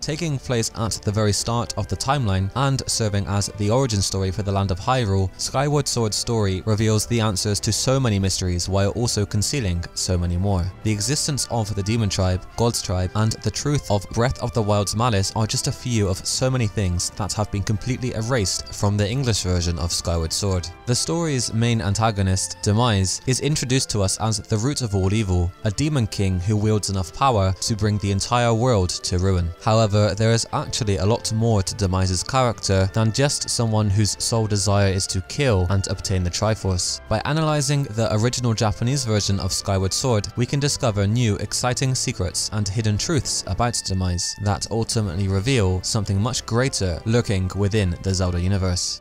Taking place at the very start of the timeline and serving as the origin story for the land of Hyrule, Skyward Sword's story reveals the answers to so many mysteries while also concealing so many more. The existence of the Demon Tribe, God's Tribe, and the truth of Breath of the Wild's malice are just a few of so many things that have been completely erased from the English version of Skyward Sword. The story's main antagonist, Demise, is introduced to us as the root of all evil, a demon king who wields enough power to bring the entire world to ruin. However, However, there is actually a lot more to Demise's character than just someone whose sole desire is to kill and obtain the Triforce. By analysing the original Japanese version of Skyward Sword, we can discover new exciting secrets and hidden truths about Demise that ultimately reveal something much greater lurking within the Zelda universe.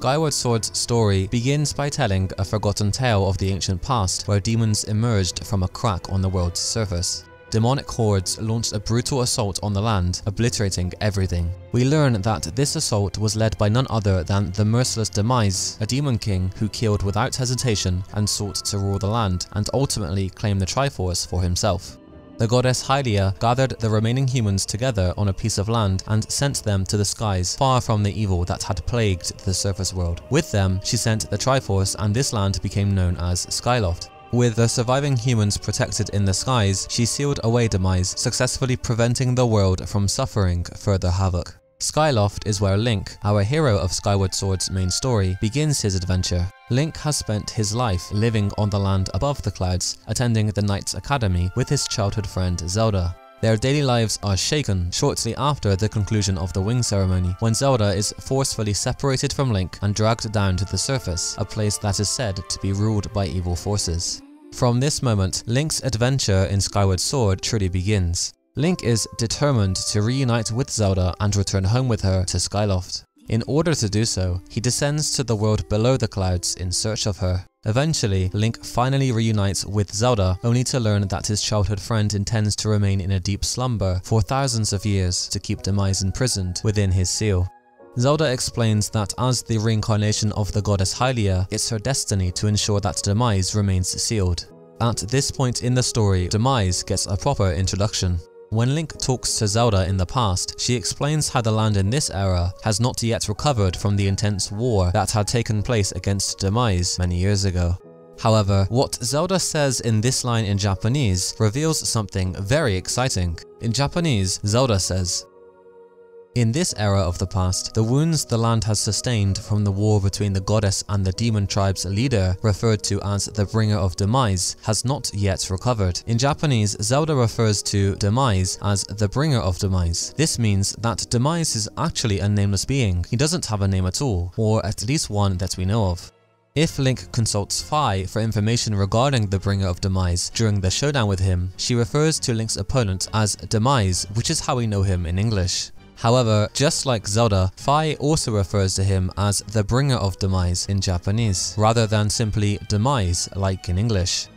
Skyward Sword's story begins by telling a forgotten tale of the ancient past where demons emerged from a crack on the world's surface. Demonic hordes launched a brutal assault on the land, obliterating everything. We learn that this assault was led by none other than the merciless Demise, a demon king who killed without hesitation and sought to rule the land and ultimately claim the Triforce for himself. The goddess Hylia gathered the remaining humans together on a piece of land and sent them to the skies, far from the evil that had plagued the surface world. With them, she sent the Triforce and this land became known as Skyloft. With the surviving humans protected in the skies, she sealed away Demise, successfully preventing the world from suffering further havoc. Skyloft is where Link, our hero of Skyward Sword's main story, begins his adventure. Link has spent his life living on the land above the clouds, attending the Knight's Academy with his childhood friend Zelda. Their daily lives are shaken shortly after the conclusion of the wing ceremony, when Zelda is forcefully separated from Link and dragged down to the surface, a place that is said to be ruled by evil forces. From this moment, Link's adventure in Skyward Sword truly begins. Link is determined to reunite with Zelda and return home with her to Skyloft. In order to do so, he descends to the world below the clouds in search of her. Eventually, Link finally reunites with Zelda, only to learn that his childhood friend intends to remain in a deep slumber for thousands of years to keep Demise imprisoned within his seal. Zelda explains that as the reincarnation of the goddess Hylia, it's her destiny to ensure that Demise remains sealed. At this point in the story, Demise gets a proper introduction. When Link talks to Zelda in the past, she explains how the land in this era has not yet recovered from the intense war that had taken place against Demise many years ago. However, what Zelda says in this line in Japanese reveals something very exciting. In Japanese, Zelda says, in this era of the past, the wounds the land has sustained from the war between the goddess and the demon tribe's leader, referred to as the Bringer of Demise, has not yet recovered. In Japanese, Zelda refers to Demise as the Bringer of Demise. This means that Demise is actually a nameless being. He doesn't have a name at all, or at least one that we know of. If Link consults Fi for information regarding the Bringer of Demise during the showdown with him, she refers to Link's opponent as Demise, which is how we know him in English. However, just like Zelda, Fi also refers to him as the bringer of demise in Japanese, rather than simply demise like in English.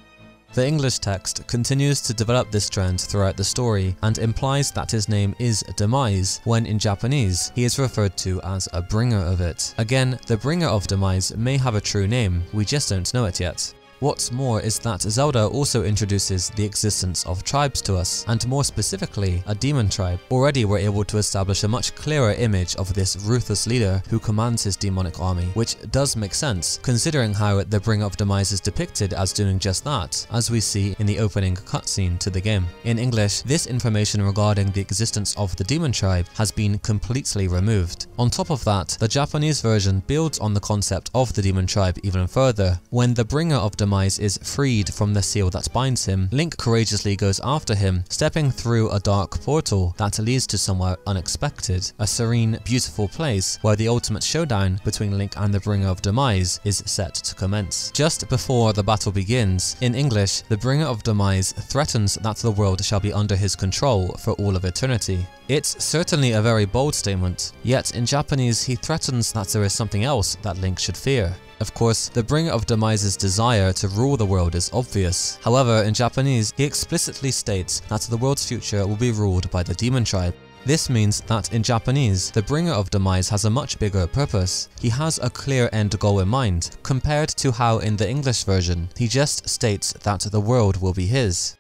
The English text continues to develop this trend throughout the story and implies that his name is Demise, when in Japanese he is referred to as a bringer of it. Again, the bringer of Demise may have a true name, we just don't know it yet. What's more is that Zelda also introduces the existence of tribes to us, and more specifically, a demon tribe. Already we're able to establish a much clearer image of this ruthless leader who commands his demonic army, which does make sense, considering how the Bringer of Demise is depicted as doing just that, as we see in the opening cutscene to the game. In English, this information regarding the existence of the demon tribe has been completely removed. On top of that, the Japanese version builds on the concept of the demon tribe even further. When the Bringer of Demise Is freed from the seal that binds him, Link courageously goes after him, stepping through a dark portal that leads to somewhere unexpected, a serene, beautiful place where the ultimate showdown between Link and the Bringer of Demise is set to commence. Just before the battle begins, in English, the Bringer of Demise threatens that the world shall be under his control for all of eternity. It's certainly a very bold statement, yet in Japanese he threatens that there is something else that Link should fear. Of course, the bringer of Demise's desire to rule the world is obvious. However, in Japanese, he explicitly states that the world's future will be ruled by the demon tribe. This means that in Japanese, the bringer of demise has a much bigger purpose. He has a clear end goal in mind, compared to how in the English version, he just states that the world will be his.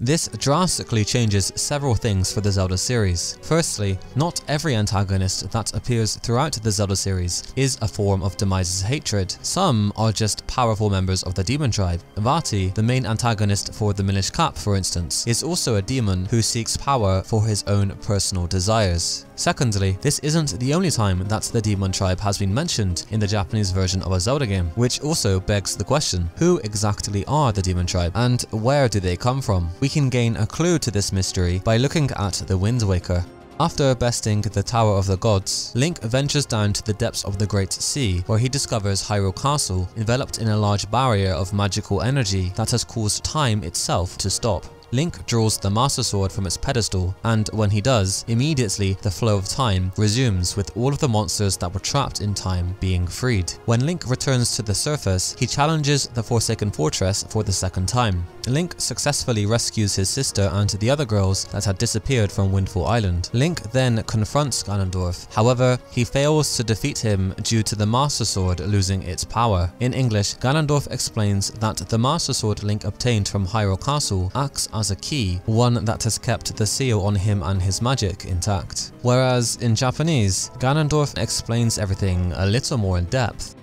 This drastically changes several things for the Zelda series. Firstly, not every antagonist that appears throughout the Zelda series is a form of Demise's hatred. Some are just powerful members of the demon tribe. Vaati, the main antagonist for the Minish Cap for instance, is also a demon who seeks power for his own personal desires. Secondly, this isn't the only time that the demon tribe has been mentioned in the Japanese version of a Zelda game, which also begs the question, who exactly are the demon tribe and where do they come from? We can gain a clue to this mystery by looking at the Wind Waker. After besting the Tower of the Gods, Link ventures down to the depths of the Great Sea, where he discovers Hyrule Castle, enveloped in a large barrier of magical energy that has caused time itself to stop. Link draws the Master Sword from its pedestal, and when he does, immediately the flow of time resumes with all of the monsters that were trapped in time being freed. When Link returns to the surface, he challenges the Forsaken Fortress for the second time. Link successfully rescues his sister and the other girls that had disappeared from Windfall Island. Link then confronts Ganondorf, however, he fails to defeat him due to the Master Sword losing its power. In English, Ganondorf explains that the Master Sword Link obtained from Hyrule Castle acts as a key, one that has kept the seal on him and his magic intact. Whereas in Japanese, Ganondorf explains everything a little more in depth.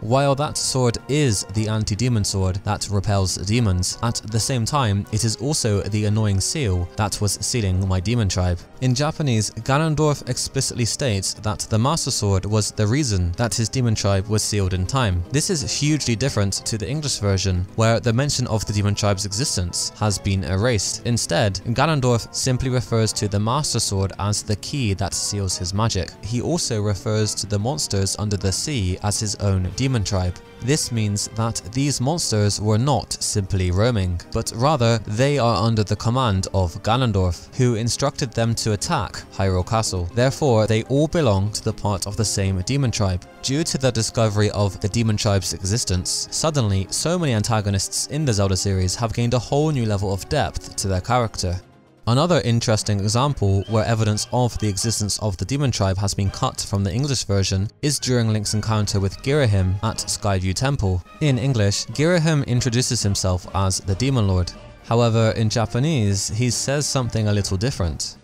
While that sword is the anti-demon sword that repels demons, at the same time it is also the annoying seal that was sealing my demon tribe. In Japanese, Ganondorf explicitly states that the Master Sword was the reason that his demon tribe was sealed in time. This is hugely different to the English version, where the mention of the demon tribe's existence has been erased. Instead, Ganondorf simply refers to the Master Sword as the key that seals his magic. He also refers to the monsters under the sea as his own demon tribe. This means that these monsters were not simply roaming, but rather they are under the command of Ganondorf, who instructed them to attack Hyrule Castle. Therefore, they all belong to the part of the same demon tribe. Due to the discovery of the demon tribe's existence, suddenly so many antagonists in the Zelda series have gained a whole new level of depth to their character. Another interesting example where evidence of the existence of the demon tribe has been cut from the English version is during Link's encounter with Ghirahim at Skyview Temple. In English, Ghirahim introduces himself as the Demon Lord. However, in Japanese, he says something a little different.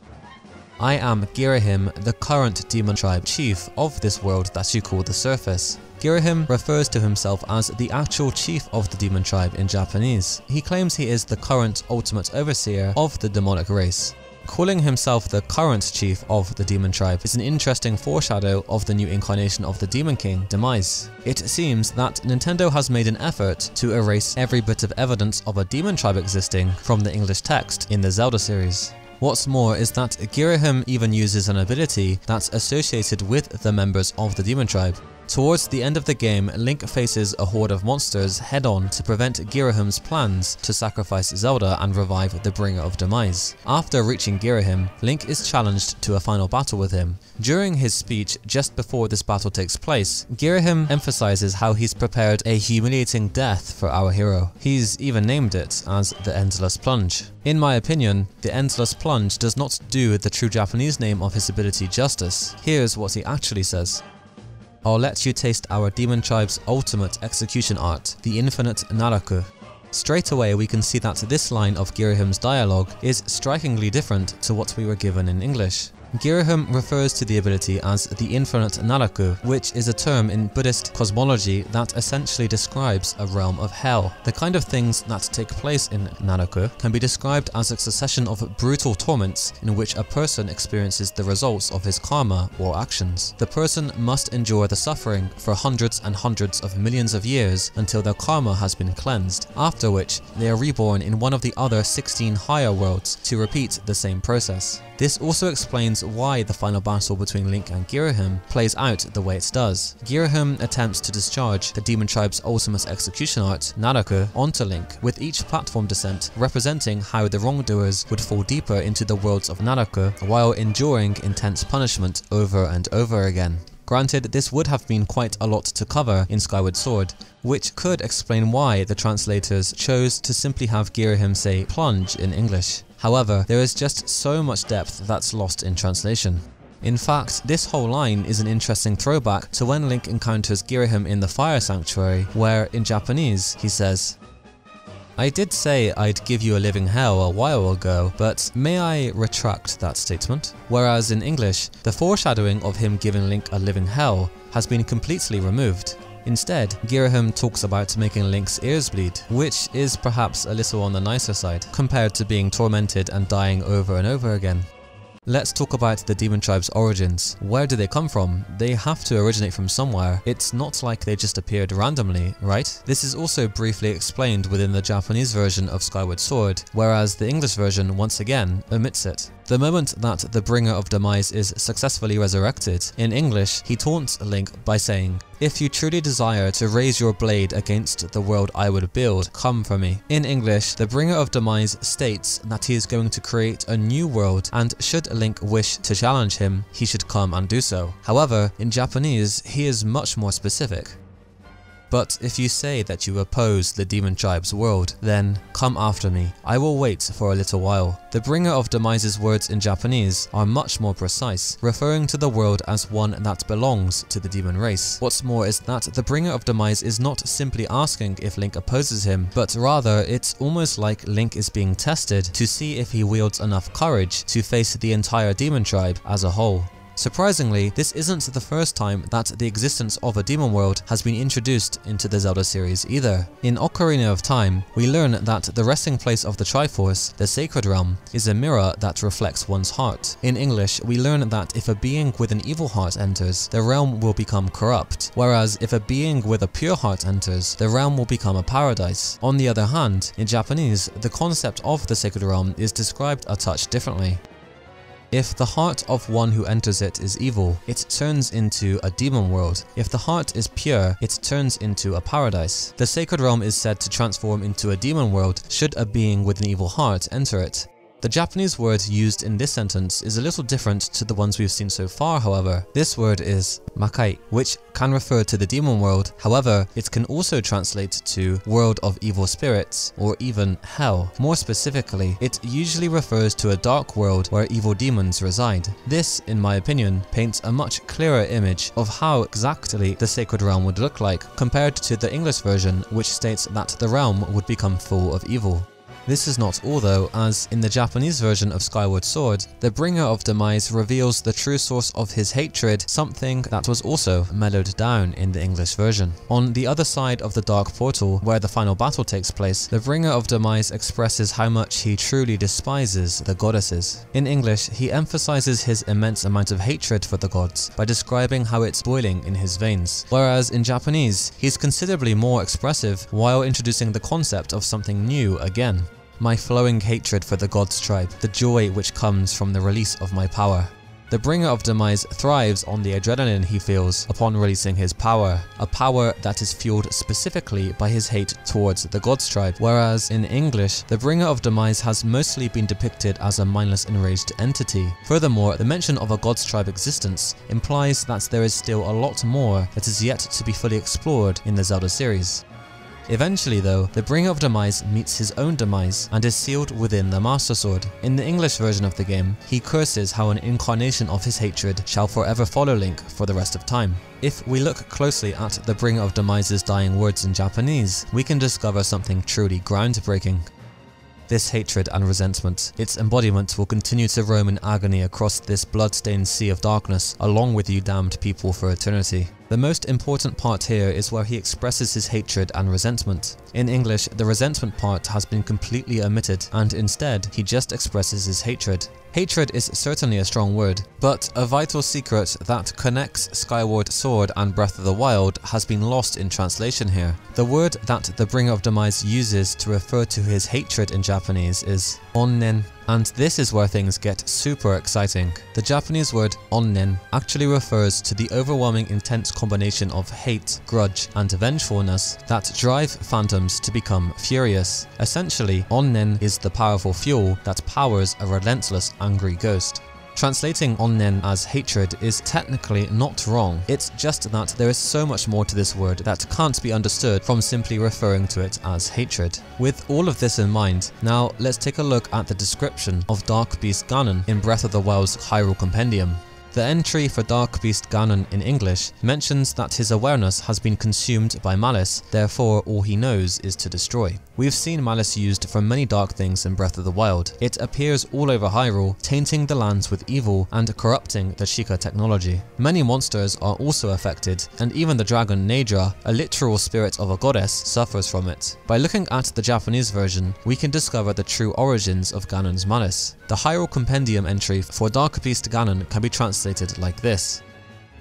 I am Ghirahim, the current demon tribe chief of this world that you call the surface. Ghirahim refers to himself as the actual chief of the demon tribe in Japanese. He claims he is the current ultimate overseer of the demonic race. Calling himself the current chief of the demon tribe is an interesting foreshadow of the new incarnation of the Demon King, Demise. It seems that Nintendo has made an effort to erase every bit of evidence of a demon tribe existing from the English text in the Zelda series. What's more is that Ghirahim even uses an ability that's associated with the members of the demon tribe. Towards the end of the game, Link faces a horde of monsters head-on to prevent Ghirahim's plans to sacrifice Zelda and revive the Bringer of Demise. After reaching Ghirahim, Link is challenged to a final battle with him. During his speech just before this battle takes place, Ghirahim emphasizes how he's prepared a humiliating death for our hero. He's even named it as the Endless Plunge. In my opinion, the Endless Plunge does not do the true Japanese name of his ability justice. Here's what he actually says. I'll let you taste our demon tribe's ultimate execution art, the infinite Naraku. Straight away we can see that this line of Ghirahim's dialogue is strikingly different to what we were given in English. Ghirahim refers to the ability as the infinite Naraku, which is a term in Buddhist cosmology that essentially describes a realm of hell. The kind of things that take place in Naraku can be described as a succession of brutal torments in which a person experiences the results of his karma or actions. The person must endure the suffering for hundreds and hundreds of millions of years until their karma has been cleansed, after which they are reborn in one of the other 16 higher worlds to repeat the same process. This also explains why the final battle between Link and Ghirahim plays out the way it does. Ghirahim attempts to discharge the Demon Tribe's ultimate execution art, Naraku, onto Link, with each platform descent representing how the wrongdoers would fall deeper into the worlds of Naraku while enduring intense punishment over and over again. Granted, this would have been quite a lot to cover in Skyward Sword, which could explain why the translators chose to simply have Ghirahim say plunge in English. However, there is just so much depth that's lost in translation. In fact, this whole line is an interesting throwback to when Link encounters Ghirahim in the Fire Sanctuary, where in Japanese he says, I did say I'd give you a living hell a while ago, but may I retract that statement? Whereas in English, the foreshadowing of him giving Link a living hell has been completely removed. Instead, Ghirahim talks about making Link's ears bleed, which is perhaps a little on the nicer side, compared to being tormented and dying over and over again. Let's talk about the demon tribe's origins. Where do they come from? They have to originate from somewhere. It's not like they just appeared randomly, right? This is also briefly explained within the Japanese version of Skyward Sword, whereas the English version once again omits it. The moment that the Bringer of Demise is successfully resurrected, in English, he taunts Link by saying, If you truly desire to raise your blade against the world I would build, come for me. In English, the Bringer of Demise states that he is going to create a new world and should Link wish to challenge him, he should come and do so. However, in Japanese, he is much more specific. But if you say that you oppose the demon tribe's world, then come after me. I will wait for a little while. The bringer of Demise's words in Japanese are much more precise, referring to the world as one that belongs to the demon race. What's more is that the bringer of Demise is not simply asking if Link opposes him, but rather it's almost like Link is being tested to see if he wields enough courage to face the entire demon tribe as a whole. Surprisingly, this isn't the first time that the existence of a demon world has been introduced into the Zelda series either. In Ocarina of Time, we learn that the resting place of the Triforce, the Sacred Realm, is a mirror that reflects one's heart. In English, we learn that if a being with an evil heart enters, the realm will become corrupt, whereas if a being with a pure heart enters, the realm will become a paradise. On the other hand, in Japanese, the concept of the Sacred Realm is described a touch differently. If the heart of one who enters it is evil, it turns into a demon world. If the heart is pure, it turns into a paradise. The sacred realm is said to transform into a demon world should a being with an evil heart enter it. The Japanese word used in this sentence is a little different to the ones we've seen so far however. This word is makai, which can refer to the demon world, however it can also translate to world of evil spirits or even hell. More specifically, it usually refers to a dark world where evil demons reside. This, in my opinion, paints a much clearer image of how exactly the sacred realm would look like compared to the English version which states that the realm would become full of evil. This is not all though, as in the Japanese version of Skyward Sword, the Bringer of Demise reveals the true source of his hatred, something that was also mellowed down in the English version. On the other side of the Dark Portal, where the final battle takes place, the Bringer of Demise expresses how much he truly despises the goddesses. In English, he emphasizes his immense amount of hatred for the gods by describing how it's boiling in his veins, whereas in Japanese, he's considerably more expressive while introducing the concept of something new again my flowing hatred for the God's tribe, the joy which comes from the release of my power. The Bringer of Demise thrives on the adrenaline he feels upon releasing his power, a power that is fueled specifically by his hate towards the God's tribe, whereas in English, the Bringer of Demise has mostly been depicted as a mindless enraged entity. Furthermore, the mention of a God's tribe existence implies that there is still a lot more that is yet to be fully explored in the Zelda series. Eventually though, the Bringer of Demise meets his own demise and is sealed within the Master Sword. In the English version of the game, he curses how an incarnation of his hatred shall forever follow Link for the rest of time. If we look closely at the Bringer of Demise's dying words in Japanese, we can discover something truly groundbreaking. This hatred and resentment, its embodiment will continue to roam in agony across this blood-stained sea of darkness, along with you damned people for eternity. The most important part here is where he expresses his hatred and resentment. In English, the resentment part has been completely omitted, and instead, he just expresses his hatred. Hatred is certainly a strong word, but a vital secret that connects Skyward Sword and Breath of the Wild has been lost in translation here. The word that the Bringer of Demise uses to refer to his hatred in Japanese is onnen, and this is where things get super exciting. The Japanese word onnen actually refers to the overwhelming intense combination of hate, grudge, and vengefulness that drive phantoms to become furious. Essentially, onnen is the powerful fuel that powers a relentless angry ghost. Translating onnen as hatred is technically not wrong, it's just that there is so much more to this word that can't be understood from simply referring to it as hatred. With all of this in mind, now let's take a look at the description of Dark Beast Ganon in Breath of the Wild's Hyrule Compendium. The entry for Dark Beast Ganon in English mentions that his awareness has been consumed by malice, therefore all he knows is to destroy. We've seen malice used for many dark things in Breath of the Wild. It appears all over Hyrule, tainting the lands with evil and corrupting the Sheikah technology. Many monsters are also affected, and even the dragon Naydra, a literal spirit of a goddess, suffers from it. By looking at the Japanese version, we can discover the true origins of Ganon's malice. The Hyrule Compendium entry for Dark Beast Ganon can be translated like this.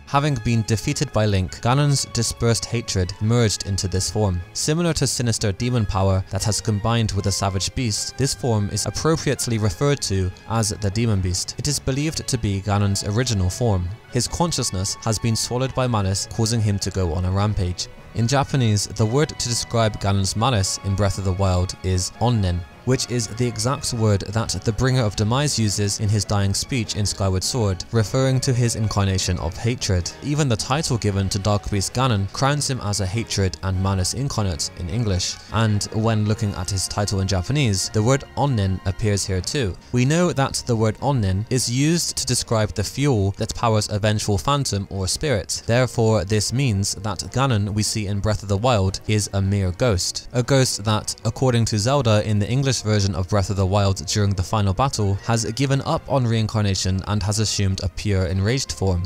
Having been defeated by Link, Ganon's dispersed hatred merged into this form. Similar to sinister demon power that has combined with a savage beast, this form is appropriately referred to as the demon beast. It is believed to be Ganon's original form. His consciousness has been swallowed by malice, causing him to go on a rampage. In Japanese, the word to describe Ganon's malice in Breath of the Wild is onnen, which is the exact word that the Bringer of Demise uses in his dying speech in Skyward Sword, referring to his incarnation of hatred. Even the title given to Dark Beast Ganon crowns him as a hatred and malice incarnate in English, and when looking at his title in Japanese, the word onnen appears here too. We know that the word onnen is used to describe the fuel that powers a vengeful phantom or spirit. Therefore, this means that Ganon we see in Breath of the Wild is a mere ghost. A ghost that, according to Zelda in the English version of Breath of the Wild during the final battle has given up on reincarnation and has assumed a pure enraged form.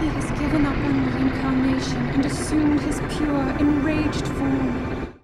He has given up on reincarnation and assumed his pure enraged form.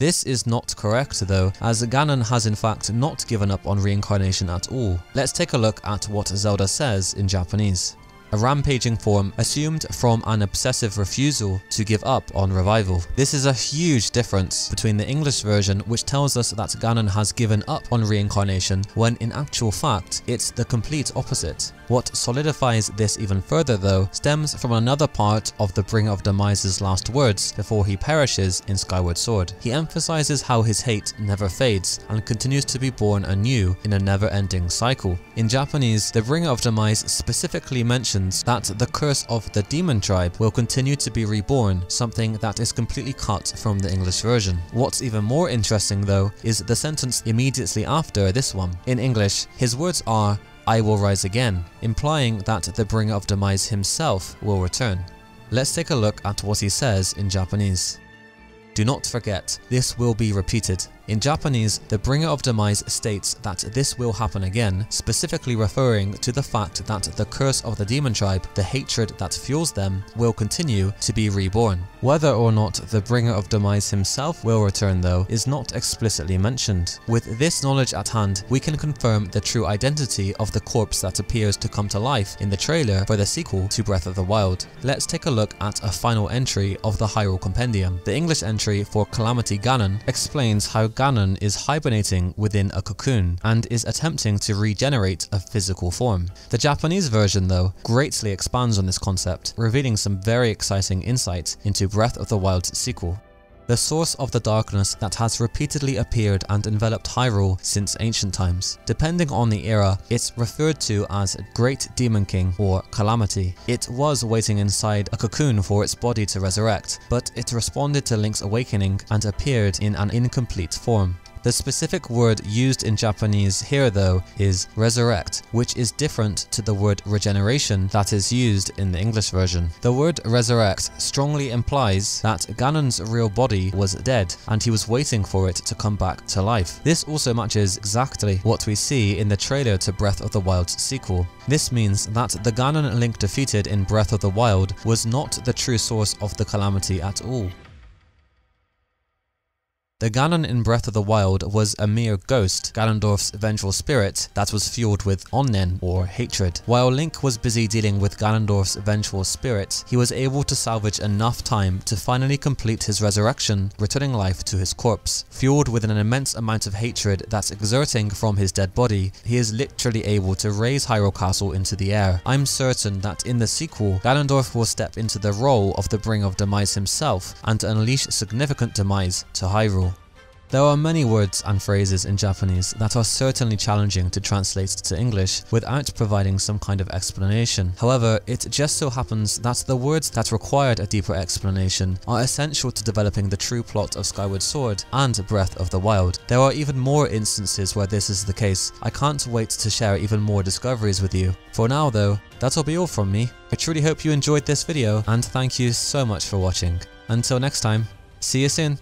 This is not correct though, as Ganon has in fact not given up on reincarnation at all. Let's take a look at what Zelda says in Japanese a rampaging form assumed from an obsessive refusal to give up on revival. This is a huge difference between the English version which tells us that Ganon has given up on reincarnation when in actual fact it's the complete opposite. What solidifies this even further though stems from another part of the Bringer of Demise's last words before he perishes in Skyward Sword. He emphasizes how his hate never fades and continues to be born anew in a never-ending cycle. In Japanese, the Bringer of Demise specifically mentions that the curse of the demon tribe will continue to be reborn, something that is completely cut from the English version. What's even more interesting though is the sentence immediately after this one. In English, his words are, I will rise again, implying that the bringer of demise himself will return. Let's take a look at what he says in Japanese. Do not forget, this will be repeated. In Japanese, the Bringer of Demise states that this will happen again, specifically referring to the fact that the curse of the demon tribe, the hatred that fuels them, will continue to be reborn. Whether or not the Bringer of Demise himself will return though is not explicitly mentioned. With this knowledge at hand, we can confirm the true identity of the corpse that appears to come to life in the trailer for the sequel to Breath of the Wild. Let's take a look at a final entry of the Hyrule Compendium. The English entry for Calamity Ganon explains how Ganon is hibernating within a cocoon and is attempting to regenerate a physical form. The Japanese version though greatly expands on this concept, revealing some very exciting insights into Breath of the Wild's sequel the source of the darkness that has repeatedly appeared and enveloped Hyrule since ancient times. Depending on the era, it's referred to as Great Demon King or Calamity. It was waiting inside a cocoon for its body to resurrect, but it responded to Link's awakening and appeared in an incomplete form. The specific word used in Japanese here though is resurrect, which is different to the word regeneration that is used in the English version. The word resurrect strongly implies that Ganon's real body was dead and he was waiting for it to come back to life. This also matches exactly what we see in the trailer to Breath of the Wild's sequel. This means that the Ganon Link defeated in Breath of the Wild was not the true source of the calamity at all. The Ganon in Breath of the Wild was a mere ghost, Ganondorf's vengeful spirit that was fueled with onnen, or hatred. While Link was busy dealing with Ganondorf's vengeful spirit, he was able to salvage enough time to finally complete his resurrection, returning life to his corpse. Fueled with an immense amount of hatred that's exerting from his dead body, he is literally able to raise Hyrule Castle into the air. I'm certain that in the sequel, Ganondorf will step into the role of the Bringer of Demise himself and unleash significant demise to Hyrule. There are many words and phrases in Japanese that are certainly challenging to translate to English without providing some kind of explanation. However, it just so happens that the words that required a deeper explanation are essential to developing the true plot of Skyward Sword and Breath of the Wild. There are even more instances where this is the case. I can't wait to share even more discoveries with you. For now though, that'll be all from me. I truly hope you enjoyed this video and thank you so much for watching. Until next time, see you soon.